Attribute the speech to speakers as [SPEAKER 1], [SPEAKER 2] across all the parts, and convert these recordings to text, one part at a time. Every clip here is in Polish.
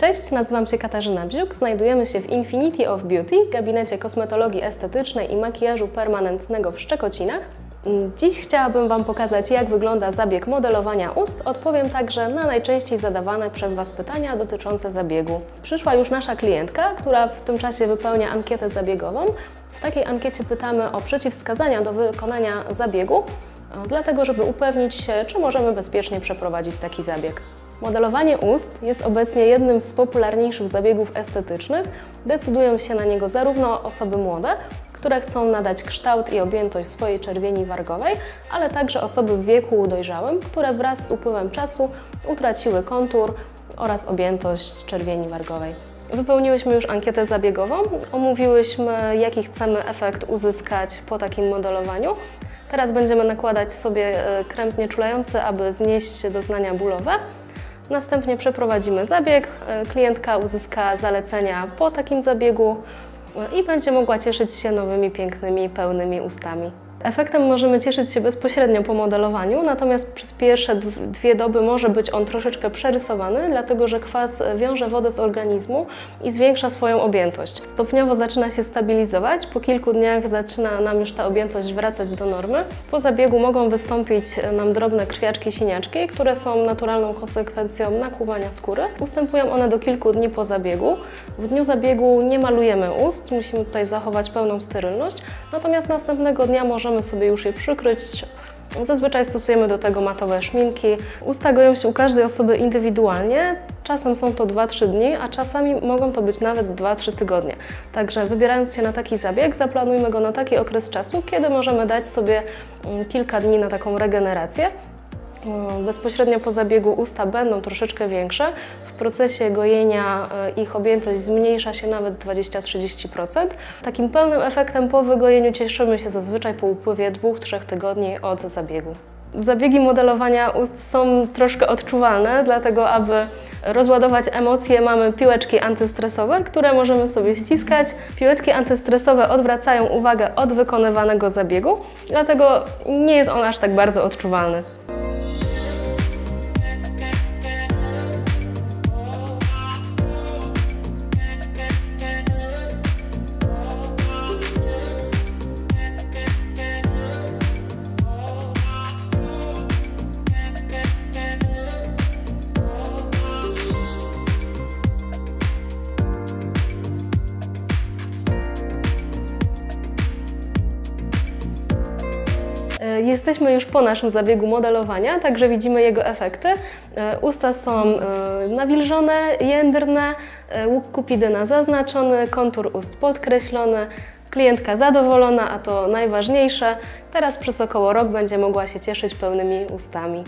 [SPEAKER 1] Cześć, nazywam się Katarzyna Bziuk. Znajdujemy się w Infinity of Beauty, gabinecie kosmetologii estetycznej i makijażu permanentnego w Szczekocinach. Dziś chciałabym Wam pokazać, jak wygląda zabieg modelowania ust. Odpowiem także na najczęściej zadawane przez Was pytania dotyczące zabiegu. Przyszła już nasza klientka, która w tym czasie wypełnia ankietę zabiegową. W takiej ankiecie pytamy o przeciwwskazania do wykonania zabiegu, dlatego żeby upewnić się, czy możemy bezpiecznie przeprowadzić taki zabieg. Modelowanie ust jest obecnie jednym z popularniejszych zabiegów estetycznych. Decydują się na niego zarówno osoby młode, które chcą nadać kształt i objętość swojej czerwieni wargowej, ale także osoby w wieku dojrzałym, które wraz z upływem czasu utraciły kontur oraz objętość czerwieni wargowej. Wypełniłyśmy już ankietę zabiegową, omówiłyśmy jaki chcemy efekt uzyskać po takim modelowaniu. Teraz będziemy nakładać sobie e, krem znieczulający, aby znieść doznania bólowe. Następnie przeprowadzimy zabieg, e, klientka uzyska zalecenia po takim zabiegu e, i będzie mogła cieszyć się nowymi, pięknymi, pełnymi ustami. Efektem możemy cieszyć się bezpośrednio po modelowaniu, natomiast przez pierwsze dwie doby może być on troszeczkę przerysowany, dlatego że kwas wiąże wodę z organizmu i zwiększa swoją objętość. Stopniowo zaczyna się stabilizować, po kilku dniach zaczyna nam już ta objętość wracać do normy. Po zabiegu mogą wystąpić nam drobne krwiaczki, siniaczki, które są naturalną konsekwencją nakłuwania skóry. Ustępują one do kilku dni po zabiegu. W dniu zabiegu nie malujemy ust, musimy tutaj zachować pełną sterylność, natomiast następnego dnia możemy możemy sobie już je przykryć. Zazwyczaj stosujemy do tego matowe szminki. Usta goją się u każdej osoby indywidualnie. Czasem są to 2-3 dni, a czasami mogą to być nawet 2-3 tygodnie. Także wybierając się na taki zabieg, zaplanujmy go na taki okres czasu, kiedy możemy dać sobie mm, kilka dni na taką regenerację. Mm, bezpośrednio po zabiegu usta będą troszeczkę większe. W procesie gojenia e, ich objętość zmniejsza się nawet 20-30%. Takim pełnym efektem po wygojeniu cieszymy się zazwyczaj po upływie 2-3 tygodni od zabiegu. Zabiegi modelowania ust są troszkę odczuwalne, dlatego aby rozładować emocje mamy piłeczki antystresowe, które możemy sobie ściskać. Piłeczki antystresowe odwracają uwagę od wykonywanego zabiegu, dlatego nie jest on aż tak bardzo odczuwalny. Jesteśmy już po naszym zabiegu modelowania, także widzimy jego efekty. E, usta są e, nawilżone, jędrne, łuk kupidyna zaznaczony, kontur ust podkreślony, klientka zadowolona, a to najważniejsze. Teraz przez około rok będzie mogła się cieszyć pełnymi ustami.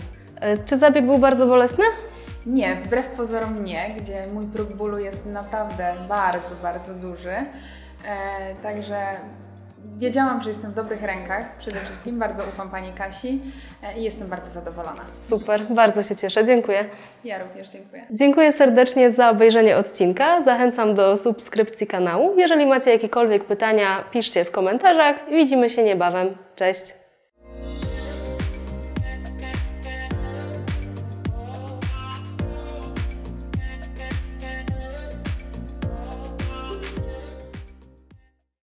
[SPEAKER 1] Czy zabieg był bardzo bolesny?
[SPEAKER 2] Nie, wbrew pozorom nie, gdzie mój próg bólu jest naprawdę bardzo, bardzo duży. także Wiedziałam, że jestem w dobrych rękach. Przede wszystkim bardzo ufam Pani Kasi e, i jestem bardzo zadowolona.
[SPEAKER 1] Super, bardzo się cieszę. Dziękuję.
[SPEAKER 2] Ja również dziękuję.
[SPEAKER 1] Dziękuję serdecznie za obejrzenie odcinka. Zachęcam do subskrypcji kanału. Jeżeli macie jakiekolwiek pytania, piszcie w komentarzach. Widzimy się niebawem. Cześć!